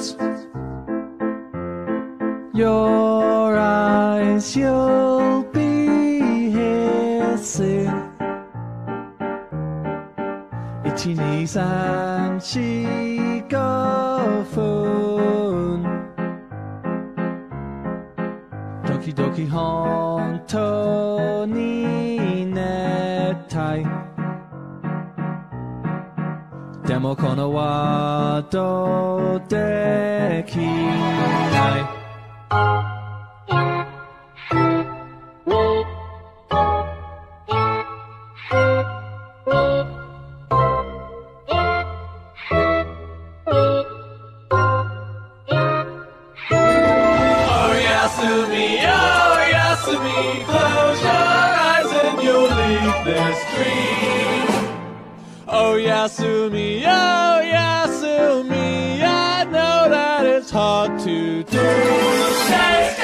eyes, your eyes, you'll be here soon. Itchy knees and cheek of phone. Donkey Donkey Hong Tony. でもこのワードできない休みよ休み Close your eyes and you'll leave this dream Oh, Yasumi, oh, Yasumi, I know that it's hard to do.